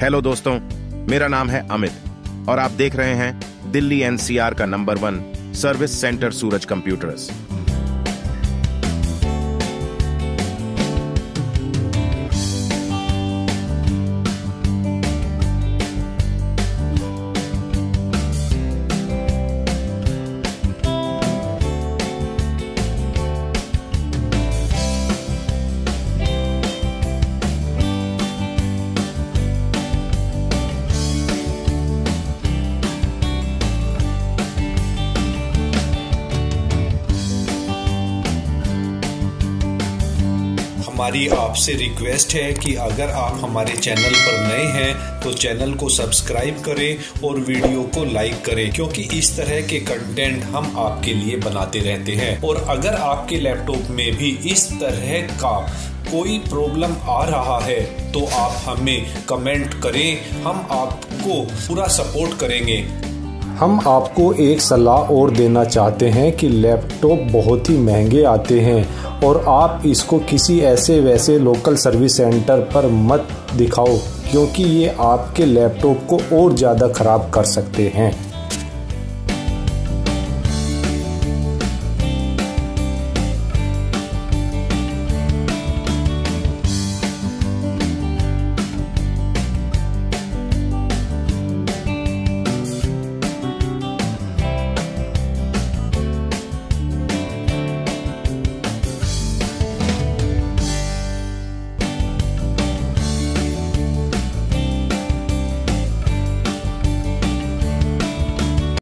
Hello दोस्तों, मेरा नाम है अमित और आप देख रहे हैं दिल्ली एनसीआर का number one service centre Suraj computers हमारी आपसे रिक्वेस्ट है कि अगर आप हमारे चैनल पर नए हैं तो चैनल को सब्सक्राइब करें और वीडियो को लाइक करें, क्योंकि इस तरह के कंटेंट हम आपके लिए बनाते रहते हैं। और अगर आपके लैपटॉप में भी इस तरह का कोई प्रॉब्लम आ रहा है तो आप हमें कमेंट करें। हम आपको पूरा सपोर्ट करेंगे। हम आपको एक सलाह और देना चाहते हैं कि लैपटॉप बहुत ही महँगे आते हैं और आप इसको किसी ऐसे वैसे लोकल सर्विस सेंटर पर मत दिखाओ, क्योंकि ये आपके लैपटॉप को और ज़्यादा ख़राब कर सकते हैं।